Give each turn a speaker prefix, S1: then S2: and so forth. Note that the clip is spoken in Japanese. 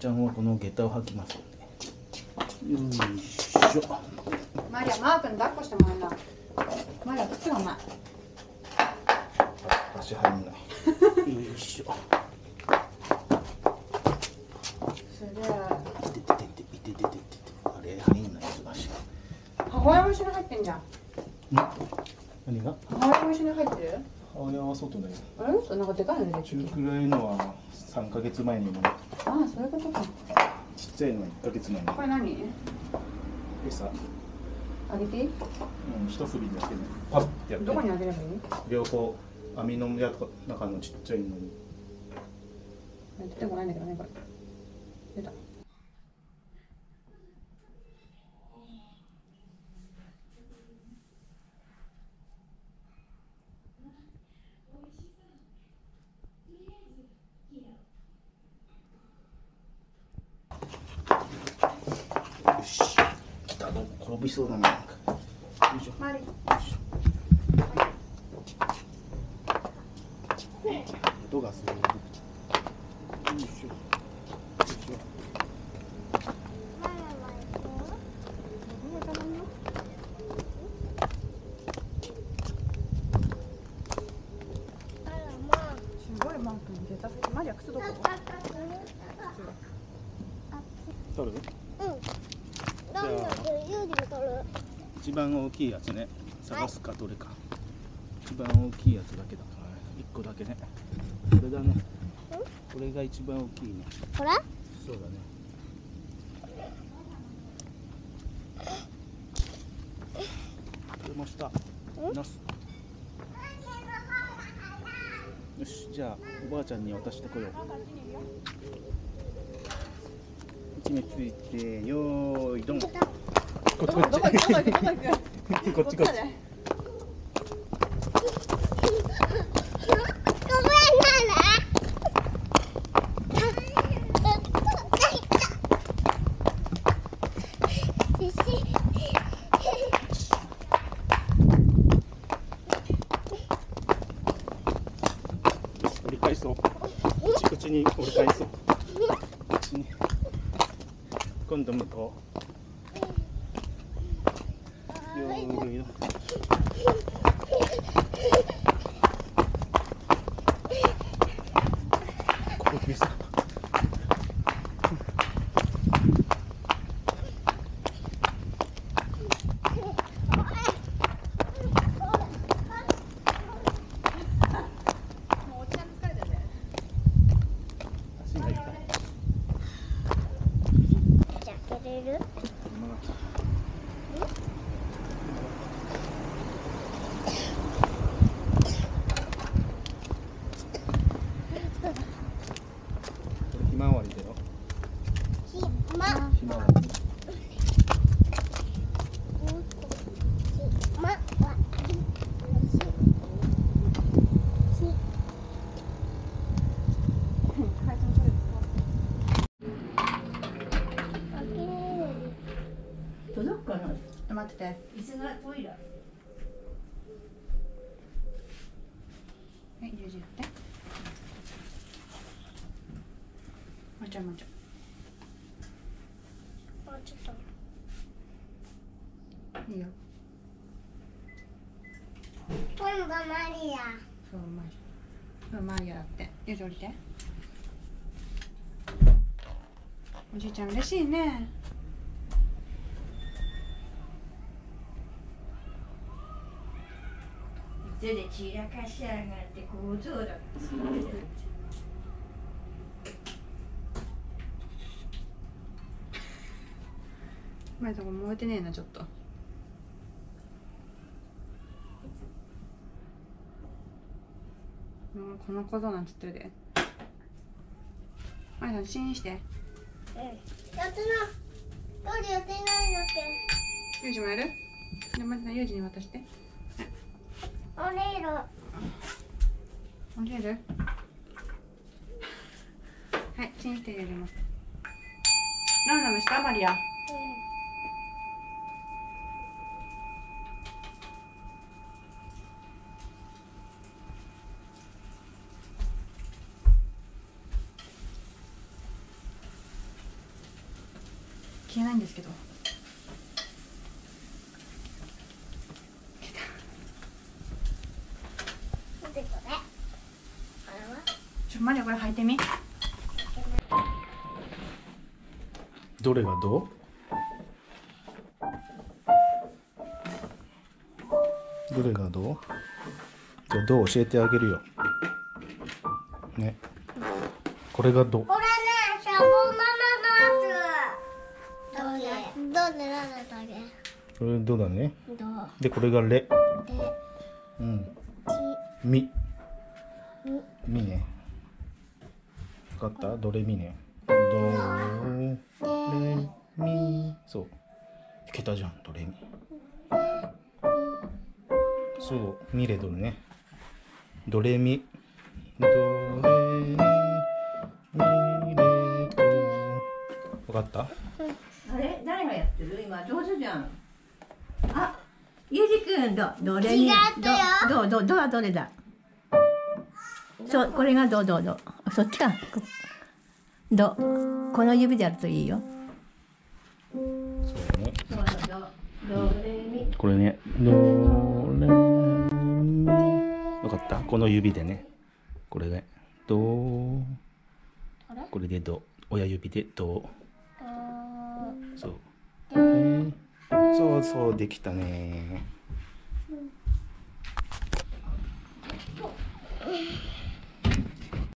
S1: ちゃんはこの下駄を履きますのでよいしょ。
S2: マリアマー君抱っこしてもらえな。マリア靴がない。
S1: 足入んな。いよいしょ。
S2: すげえ
S1: いてててていてててててあれ入んない。足
S2: 母親も一緒に入ってんじゃん。
S1: ん？何が？
S2: 母親も一緒に入ってる？
S1: 母親は外だよ
S2: あれ？なんかでかいの
S1: 中くらいのは3ヶ月前にも
S2: ああそういうことか。
S1: ちっちゃいのは1ヶ月前に
S2: これ何？
S1: 餌。
S2: あげていい？
S1: うん一振りだけねパッてやって。
S2: どこにあげればいい？
S1: 両方網のやと中のちっちゃいのに。
S2: 出てこないんだけどねこれ。出た
S1: よし来たの転びそうだななんかよいしょ
S2: マリ
S1: 音がするよいしょよいしょ
S2: すごいマー君出たマリア靴どこ
S1: 取る
S3: うん。どんどんユージも取る。
S1: 一番大きいやつね。探すかどれか。一番大きいやつだけだ。から一個だけね。これだね。これが一番大きいね。
S3: これ？
S1: そうだね。これもしたナス。よしじゃあおばあちゃんに渡してこよう。位置についてよーいどんこっちこっち
S2: どこ行くどこ行くこ
S1: っちこっち折り返そうこっちこっちに折り返そうこっちに今度向こう。よーいどんここ来た
S2: もうおっちゃん疲れてるね
S1: 足が痛い
S3: じゃあ開けれる？
S1: これひまわりだよ
S3: ひま。
S1: ひまわり
S3: ひまわり。ひ。
S2: 回転それ
S3: 開けれる。
S4: 届くかな？
S2: 待ってて。
S4: 椅子がトイレ。
S2: はい十字やって。もうちょいもうちょい。
S3: もうちょっと。
S2: いいよ。
S3: 今度マリア。
S2: そううまいうんマリアだって。よし降りて。おじいちゃん嬉しいね
S4: 手で散らかしやがって小僧だ
S2: 前とこ燃えてねえなちょっと。うんこの小僧なんつってるで。前さん信して。
S3: うん。やってな。どうやってないんだっ
S2: ユージもやる？でまたユージに渡して
S3: け。オレイロ。
S2: 降りれる？はいチンしてやります何なのした？マリア消えないんですけど
S3: 見てこれあれは
S2: ちょマリアこれ履いてみ。
S1: どれがどう？どれがどう？じゃあどう教えてあげるよ。ね。これがどう？
S3: これねシャボンママのやつ。どれどれなんだ？っけ
S1: これどうだね？
S3: どう？
S1: でこれがレ
S3: で
S1: うん。
S3: ち
S1: ミ
S3: み。
S1: ミね。分かった？ドレミね。ドレミ。そう。いけたじゃんドレミ。そうミレドルね。ドレミ。ドレミ。ミレド分かった？
S4: あれ？誰がやってる？今上手じゃん。あゆうじくんどどれに
S3: 違ったよ。
S4: どどどどはどれだ？そうこれがどどどそっちか。こどこの指でやるといいよ。
S1: そうね。これね。ドレミ分かった。この指でね。これねドこれでド親指でド
S3: あ
S1: そう。そうそうできたね。
S3: ー